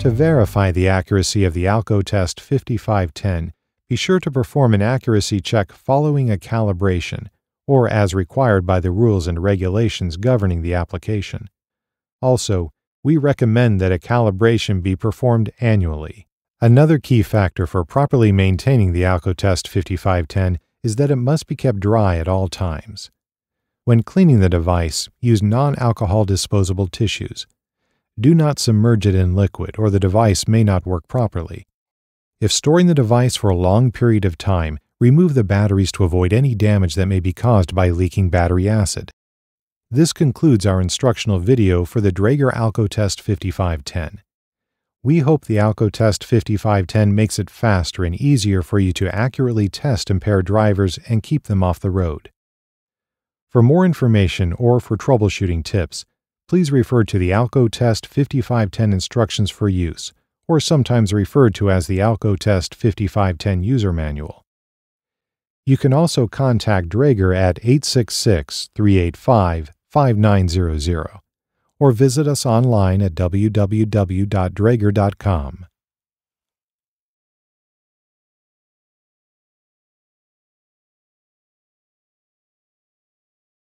To verify the accuracy of the Alcotest 5510, be sure to perform an accuracy check following a calibration, or as required by the rules and regulations governing the application. Also, we recommend that a calibration be performed annually. Another key factor for properly maintaining the Alcotest 5510 is that it must be kept dry at all times. When cleaning the device, use non-alcohol disposable tissues. Do not submerge it in liquid or the device may not work properly. If storing the device for a long period of time, remove the batteries to avoid any damage that may be caused by leaking battery acid. This concludes our instructional video for the Draeger Alcotest 5510. We hope the Alcotest 5510 makes it faster and easier for you to accurately test impaired drivers and keep them off the road. For more information or for troubleshooting tips, please refer to the Alcotest 5510 instructions for use, or sometimes referred to as the Alcotest 5510 user manual. You can also contact Draeger at 866 385 5900 or visit us online at www.draeger.com.